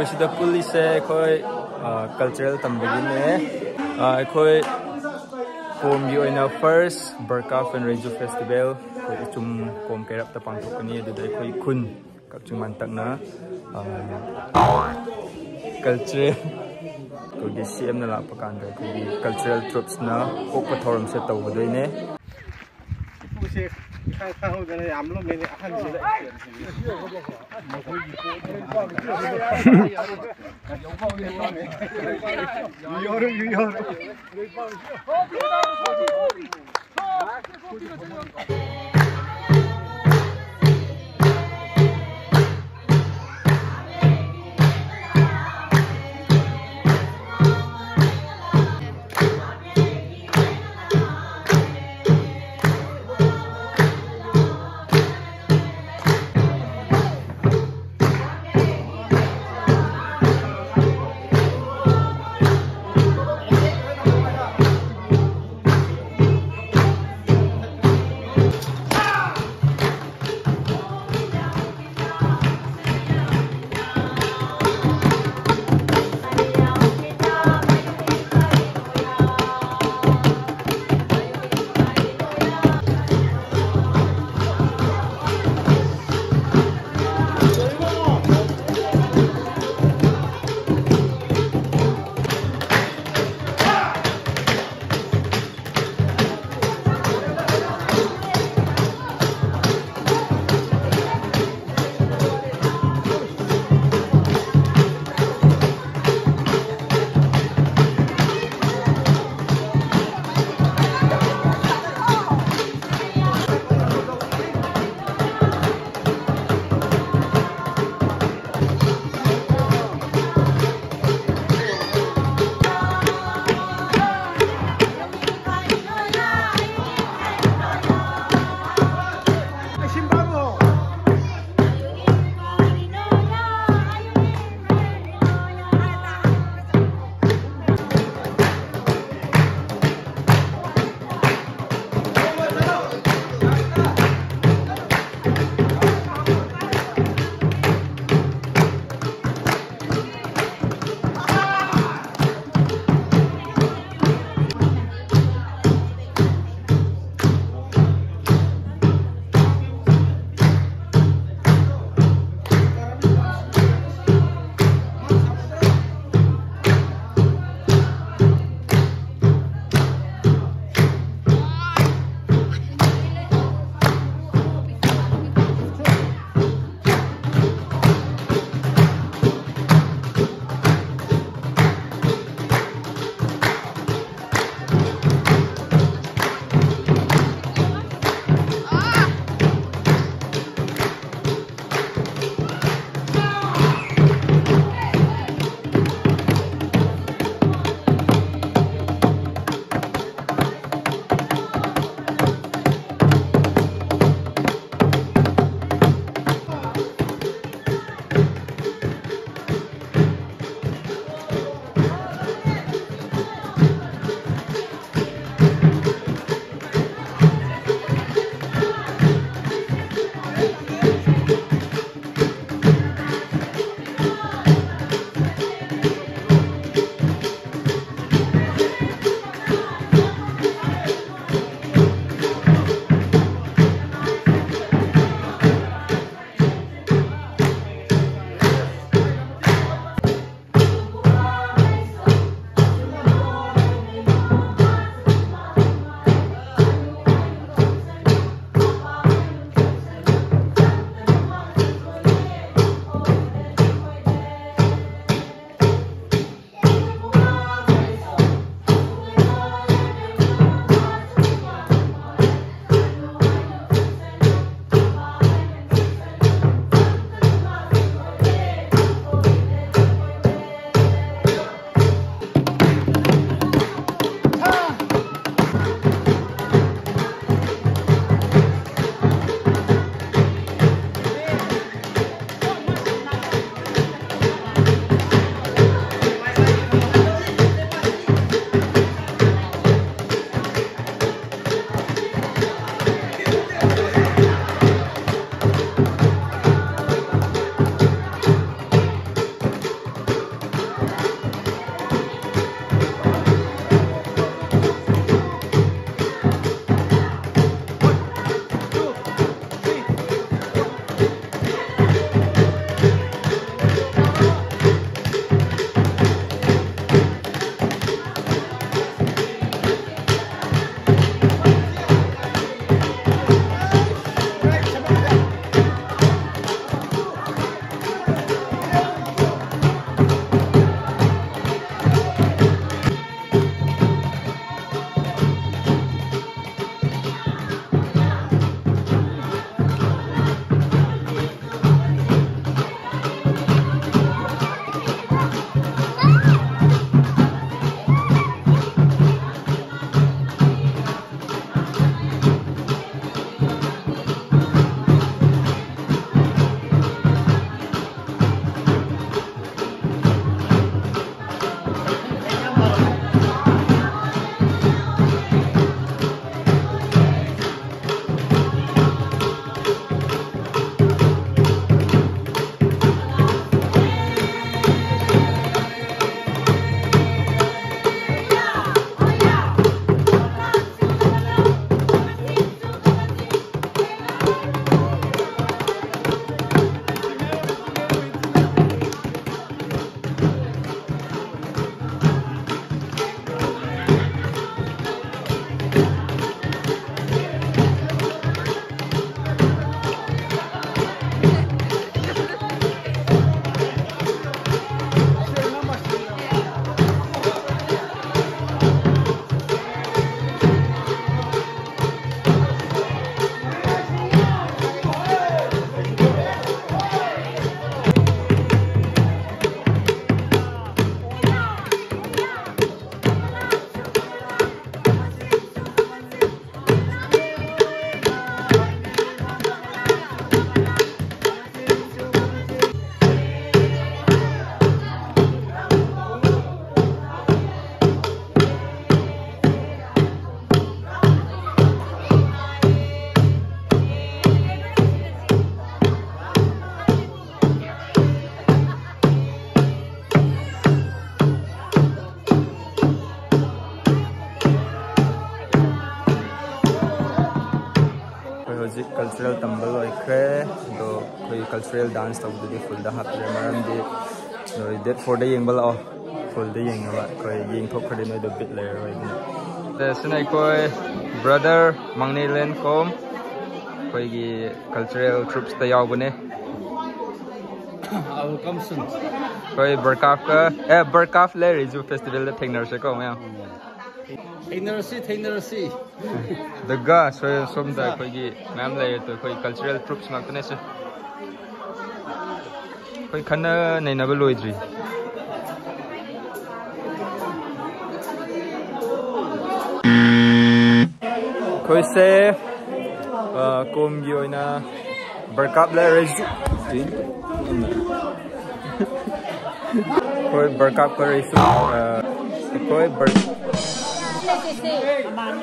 ꯑꯩꯈꯣꯏ ꯁꯤꯗ ꯄꯨꯜꯂꯤꯁꯦ ꯑꯩꯈꯣꯏ ꯀꯜꯆꯔꯦꯜ ꯇꯝꯕꯒꯤꯅꯦ ꯑꯩꯈꯣꯏ ꯀꯣꯝꯒꯤ ꯑꯣꯏꯅ ꯐꯥꯔꯁ ꯕꯔꯀꯥ ꯐꯦꯟꯔꯦꯖꯨ ꯐꯦꯁꯇꯤꯚꯦꯜ ꯑꯩꯈꯣꯏ ꯏꯆꯨꯝ ꯀꯣꯝ ꯀꯩꯔꯞꯇ ꯄꯥꯡꯊꯣꯛꯀꯅꯤ ꯑꯗꯨꯗ ꯑꯩꯈꯣꯏ ꯈꯨꯟ ꯀꯛꯆꯤꯡ ꯃꯥꯟꯇꯛꯅ ꯀꯜꯆꯔꯦꯜ ꯑꯩꯈꯣꯏꯒꯤ ꯁꯤ ꯑꯦꯝꯅ ꯂꯥꯛꯄ ꯀꯥꯟꯗ ꯑꯩꯈꯣꯏꯒꯤ ꯀꯜꯆꯔꯦꯜ ꯇ꯭ꯔꯨꯞꯁꯅ ꯑꯣꯛꯄ ꯊꯧꯔꯝꯁꯦ ꯇꯧꯒꯗꯣꯏꯅꯦ 看，看后边的呀，我们明看起来。哎，血？ꯍꯧꯖꯤꯛ ꯀꯜꯆꯔꯦꯜ ꯇꯝꯕ ꯂꯣꯏꯈ꯭ꯔꯦ ꯑꯗꯣ ꯑꯩꯈꯣꯏ ꯀꯜꯆꯔꯦꯜ ꯗꯥꯟꯁ ꯇꯧꯕꯗꯨꯗꯤ ꯐꯨꯜꯗ ꯍꯥꯞꯇ꯭ꯔꯦ ꯃꯔꯝꯗꯤ ꯅꯣꯏ ꯗꯦꯠ ꯐꯣꯔꯗ ꯌꯦꯡꯕ ꯂꯥꯛꯑꯣ ꯐꯨꯜꯗ ꯌꯦꯡꯅꯕ ꯑꯩꯈꯣꯏ ꯌꯦꯡꯊꯣꯛꯈ꯭ꯔꯗꯤ ꯅꯣꯏꯗꯣ ꯕꯤꯠ ꯂꯩꯔꯔꯣꯏ ꯑꯗꯨꯅ ꯁꯤꯅ ꯑꯩꯈꯣꯏ ꯕ꯭ꯔꯗꯔ ꯃꯪꯅꯦꯂꯦꯟ ꯀꯣꯝ ꯑꯩꯈꯣꯏꯒꯤ ꯀꯜꯆꯔꯦꯜ ꯇ꯭ꯔꯨꯞꯁꯇ ꯌꯥꯎꯕꯅꯦ I will come soon. ꯑꯩꯈꯣꯏ ꯕꯔꯀꯥꯐꯀ ꯑꯦ ꯕꯔꯀꯥꯐ ꯂꯩ ꯔꯤꯖꯨ ꯐꯦꯁꯇꯤꯚꯦꯜꯗ ꯊꯦꯡꯅꯔꯁꯦꯀꯣ ꯃꯌꯥꯝ ꯊꯦꯡꯅꯔꯁꯤ ꯊꯦꯡꯅꯔꯁꯤ ꯑꯗꯨꯒ ꯁꯣꯝꯗ ꯑꯩꯈꯣꯏꯒꯤ ꯃꯌꯥꯝ ꯂꯩꯔꯦ ꯑꯗꯣ ꯑꯩꯈꯣꯏ ꯀꯜꯆꯔꯦꯜ ꯇ꯭ꯔꯨꯞꯁ ꯉꯥꯛꯇꯅꯦ ꯁꯤ ꯑꯩꯈꯣꯏ ꯈꯟꯅ ꯅꯩꯅꯕ ꯂꯣꯏꯗ꯭ꯔꯤ ꯑꯩꯈꯣꯏꯁꯦ ꯀꯣꯝꯒꯤ ꯑꯣꯏꯅ ꯕꯔꯀꯥꯞ ꯂꯩꯔꯁꯨ ꯑꯩꯈꯣꯏ ꯕꯔꯀꯥꯞꯀ ꯔꯩꯁꯨ ꯑꯩꯈꯣꯏ ꯕꯔ 谢谢，妈妈。